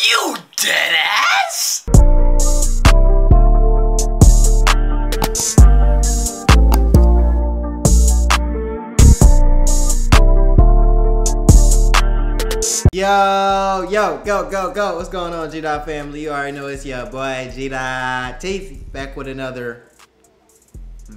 You dead ass? Yo, yo, go, go, go. What's going on, G Dot family? You already know it's your boy G Dot Teezy back with another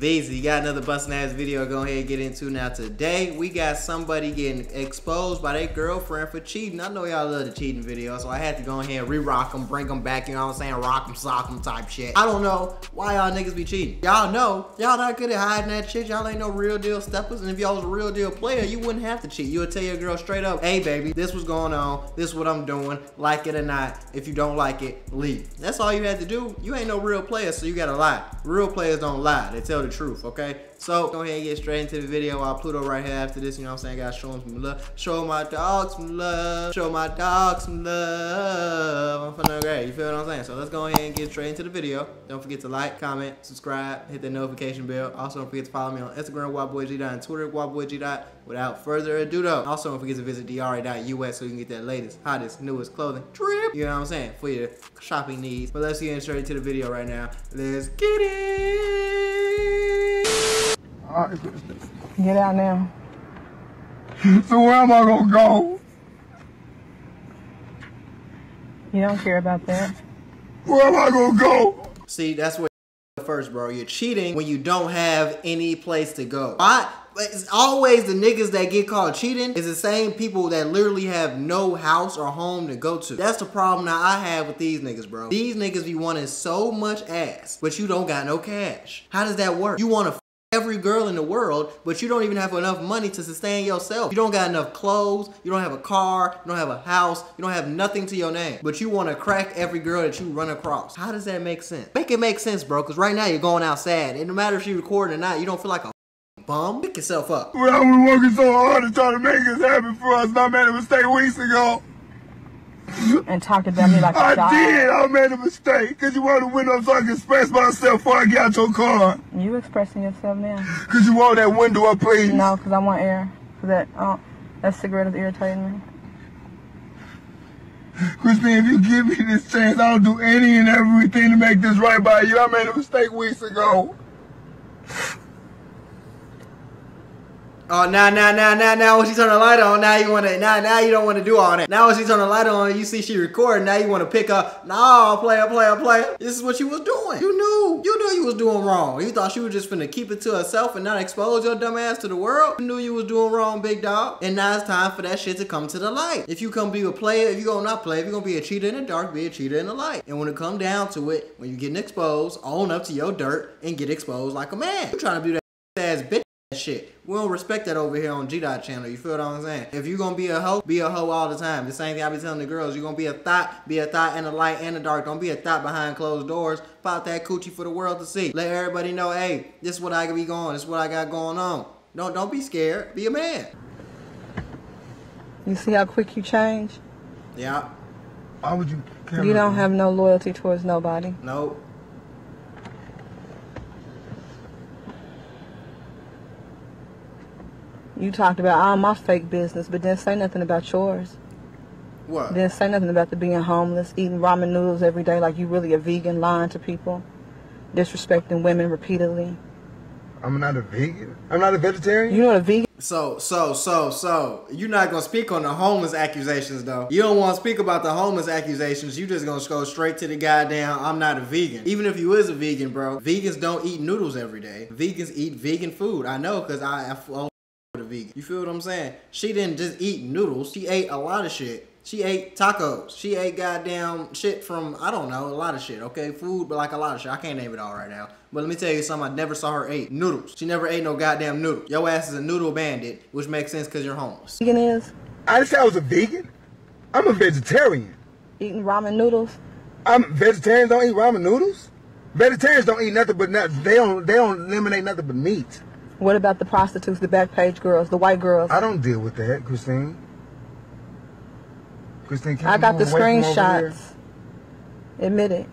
Visa. You got another busting ass video go ahead and get into now. Today, we got somebody getting exposed by their girlfriend for cheating. I know y'all love the cheating video, so I had to go ahead and re-rock them, bring them back, you know what I'm saying? Rock them, sock them type shit. I don't know why y'all niggas be cheating. Y'all know, y'all not good at hiding that shit. Y'all ain't no real deal steppers. And if y'all was a real deal player, you wouldn't have to cheat. You would tell your girl straight up, hey baby, this was going on. This is what I'm doing. Like it or not. If you don't like it, leave. That's all you had to do. You ain't no real player, so you gotta lie. Real players don't lie. They tell the truth, okay? So go ahead and get straight into the video while Pluto right here after this, you know what I'm saying? Gotta show him some love. Show my dog some love. Show my dog some love. I'm feeling great. You feel what I'm saying? So let's go ahead and get straight into the video. Don't forget to like, comment, subscribe, hit the notification bell. Also don't forget to follow me on Instagram, GuapBoyG and Twitter, GuapBoyG Without further ado though, also don't forget to visit dra.us so you can get that latest, hottest, newest clothing drip. You know what I'm saying? For your shopping needs. But let's get straight into the video right now. Let's get it. All right. Get out now. So where am I gonna go? You don't care about that. Where am I gonna go? See, that's what first, bro. You're cheating when you don't have any place to go. Why? It's always the niggas that get caught cheating is the same people that literally have no house or home to go to. That's the problem that I have with these niggas, bro. These niggas be wanting so much ass, but you don't got no cash. How does that work? You want to every girl in the world, but you don't even have enough money to sustain yourself. You don't got enough clothes, you don't have a car, you don't have a house, you don't have nothing to your name, but you want to crack every girl that you run across. How does that make sense? Make it make sense, bro, because right now you're going out sad, and no matter if you recording or not, you don't feel like a bum. Pick yourself up. Well, I was working so hard to try to make this happen for us, and I made a mistake weeks ago. And talked about me like a I did. I made a mistake because you wanted to window so I could express myself before I get out your car. You expressing yourself now? Cause you want that window up, please? No, because I want air. Cause that oh, that cigarette is irritating me. Christine, if you give me this chance, I'll do any and everything to make this right by you. I made a mistake weeks ago. Oh, now, now, now, now, now, when she turn the light on, now you want to, now, now you don't want to do all that. Now when she turn the light on, you see she recording, now you want to pick up, no, player, player, player. This is what she was doing. You knew, you knew you was doing wrong. You thought she was just finna keep it to herself and not expose your dumb ass to the world. You knew you was doing wrong, big dog. And now it's time for that shit to come to the light. If you come be a player, if you gonna not play, if you gonna be a cheater in the dark, be a cheater in the light. And when it come down to it, when you getting exposed, own up to your dirt and get exposed like a man. You trying to do that shit. We don't respect that over here on G Dot channel. You feel what I'm saying? If you're gonna be a hoe, be a hoe all the time. The same thing I be telling the girls. You're gonna be a thought, be a thought in the light and the dark. Don't be a thought behind closed doors. Pop that coochie for the world to see. Let everybody know, hey, this is what I can be going. This is what I got going on. Don't don't be scared. Be a man. You see how quick you change? Yeah. Why would you? You don't have no loyalty towards nobody. Nope. You talked about all my fake business, but didn't say nothing about yours. What? Didn't say nothing about the being homeless, eating ramen noodles every day like you really a vegan, lying to people, disrespecting women repeatedly. I'm not a vegan. I'm not a vegetarian. You know what a vegan So, so, so, so, you're not gonna speak on the homeless accusations though. You don't wanna speak about the homeless accusations. You just gonna go straight to the goddamn, I'm not a vegan. Even if you is a vegan, bro, vegans don't eat noodles every day. Vegans eat vegan food. I know, cause I, with a vegan. You feel what I'm saying? She didn't just eat noodles. She ate a lot of shit. She ate tacos. She ate goddamn shit from, I don't know, a lot of shit, okay? Food, but like a lot of shit. I can't name it all right now. But let me tell you something, I never saw her eat noodles. She never ate no goddamn noodles. Your ass is a noodle bandit, which makes sense because you're homeless. is? I didn't say I was a vegan. I'm a vegetarian. Eating ramen noodles? I'm vegetarians don't eat ramen noodles. Vegetarians don't eat nothing but nuts. They don't. They don't eliminate nothing but meat. What about the prostitutes, the back page girls, the white girls? I don't deal with that, Christine. Christine, can I got the move away from over screenshots. Admit it.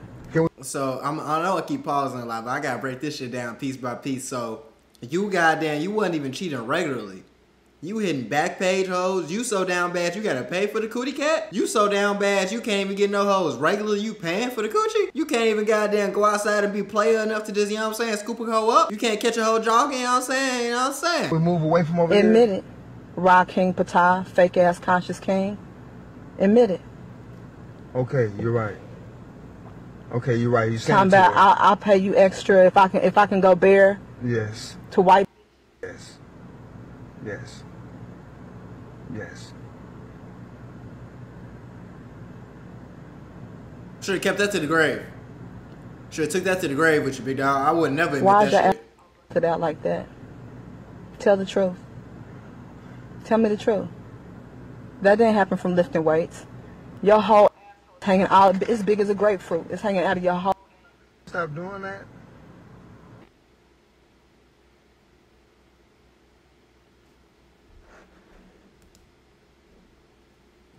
So I'm, I know I keep pausing a lot, but I gotta break this shit down piece by piece. So you goddamn, you wasn't even cheating regularly. You hitting back page hoes. You so down bad you gotta pay for the cootie cat. You so down bad you can't even get no hoes. Regularly you paying for the coochie. You can't even goddamn go outside and be player enough to just, you know what I'm saying, scoop a hoe up. You can't catch a hoe jogging, you know what I'm saying, you know what I'm saying. We move away from over here. Admit it. Ra King Patah, fake ass conscious king. Admit it. Okay, you're right. Okay, you're right. You Talking saying about I'll, I'll pay you extra if I can if I can go bare Yes. to white. Yes. Yes. Yes. Should have kept that to the grave. Should have took that to the grave with you, big dog. I would never admit Why is that that shit. to that like that? Tell the truth. Tell me the truth. That didn't happen from lifting weights. Your whole hanging out as big as a grapefruit. It's hanging out of your whole. Stop doing that.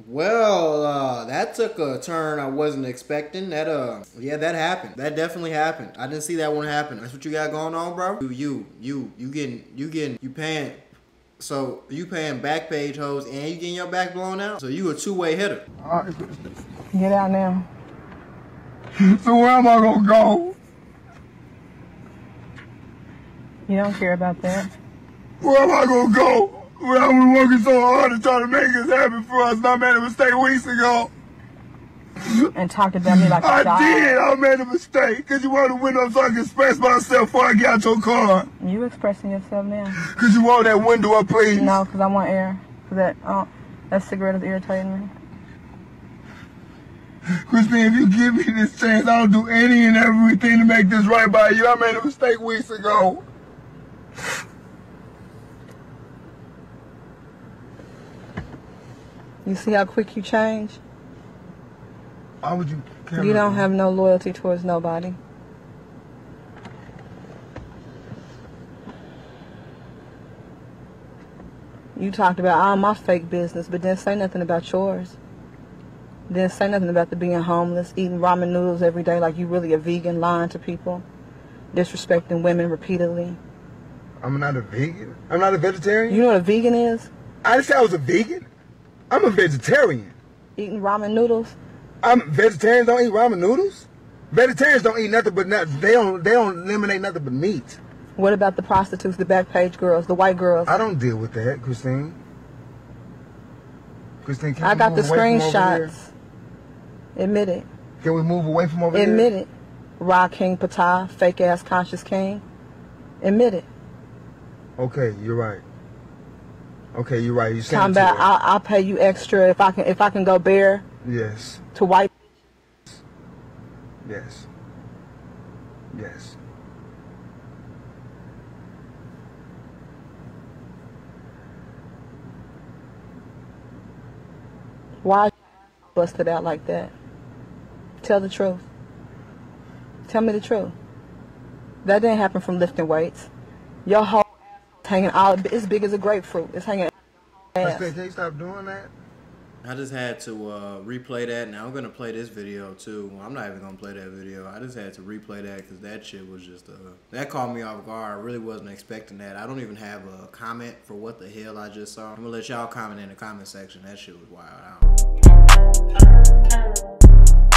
Well, uh, that took a turn I wasn't expecting. That uh, yeah, that happened. That definitely happened. I didn't see that one happen. That's what you got going on, bro. You, you, you, you getting, you getting, you paying. So you paying back page hoes and you getting your back blown out. So you a two way hitter. All right. Get out now. So where am I gonna go? You don't care about that. Where am I gonna go? Where I've been working so hard to try to make this happen for us, and I made a mistake weeks ago. And talked about me like a I did. I made a mistake because you wanted the window so I could express myself before I get out your car. You expressing yourself now? Because you roll that window up, please? No, because I want air. Cause that oh, that cigarette is irritating me. Christine, if you give me this chance, I'll do any and everything to make this right by you. I made a mistake weeks ago. You see how quick you change? Why would you? You don't have no loyalty towards nobody. You talked about all my fake business, but didn't say nothing about yours. Didn't say nothing about the being homeless, eating ramen noodles every day like you really a vegan, lying to people, disrespecting women repeatedly. I'm not a vegan. I'm not a vegetarian. You know what a vegan is? I didn't say I was a vegan. I'm a vegetarian. Eating ramen noodles. I'm vegetarians don't eat ramen noodles. Vegetarians don't eat nothing but. They don't. They don't eliminate nothing but meat. What about the prostitutes, the back page girls, the white girls? I don't deal with that, Christine. Christine, can I got the move away from over here? screenshots. Admit it. Can we move away from over here? Admit it. Ra King Patah, fake ass conscious king. Admit it. Okay, you're right. Okay, you're right. You Talking about. I'll, I'll pay you extra if I can if I can go bare Yes. to white. Yes. Yes. Why busted out like that? Tell the truth. Tell me the truth. That didn't happen from lifting weights. Your whole hanging out as big as a grapefruit. It's hanging. Ass. Can you stop doing that? I just had to uh, replay that. Now I'm gonna play this video too. I'm not even gonna play that video. I just had to replay that because that shit was just uh, that caught me off guard. I really wasn't expecting that. I don't even have a comment for what the hell I just saw. I'm gonna let y'all comment in the comment section. That shit was wild. I don't-